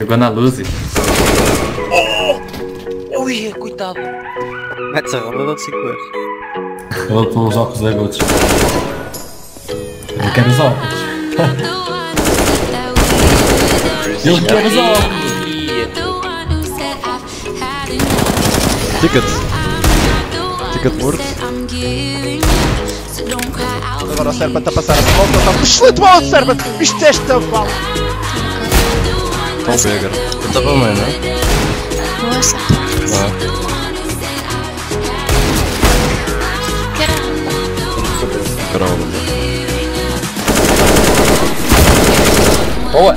Jogou na luz. Ui, coitado. Mete-se a ronda, dou-te 5 euros. Eu vou pôr os óculos da Gucci. Eu quero os óculos. Eu quero os óculos. Ticket. Ticket morto. Agora o Serpent está a passar a volta. Está... Excelente bola do Serpent! Isto é esta bala! Vamos ver agora. Eu estava bem, não é? Nossa. Vá. Caramba. Boa.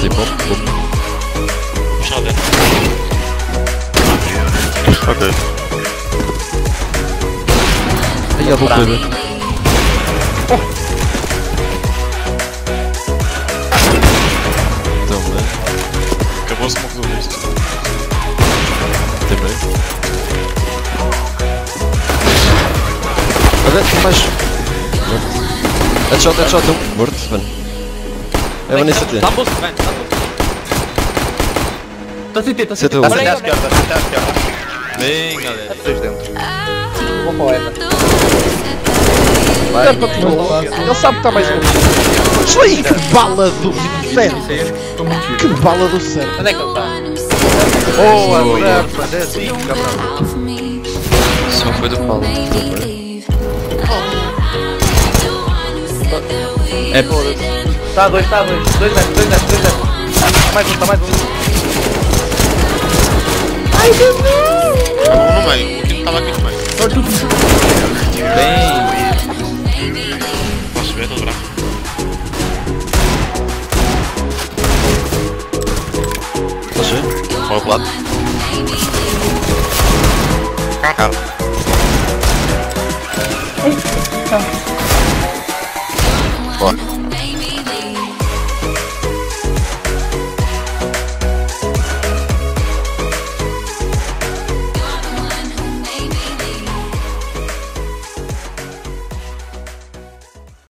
Tipo, hop, Ok. Aí a boca dele. Então, né? Acabou o smoke do rosto. Também. Olha, tem mais. Morto. Headshot, headshot, um. Morto, mano. É Vanessa T. Tá bom, vem, tá bom. Tá CT, tá CT, CT. à esquerda, até à esquerda. Bem, galera. Dois dentro. Vou para Ele sabe que está mais longe. Excelente! Que bala do Serpent! Que bala do Serpent! Onde é que ele está? Boa, Serpent! É assim, cabrão. Foi do Paulo. É, Está a dois, está a dois. Dois metros, dois metros, dois metros. Está mais um, está mais um. Acabou um no meio. O que não estava aqui no meio. bem. leży. Mogład. Kakal.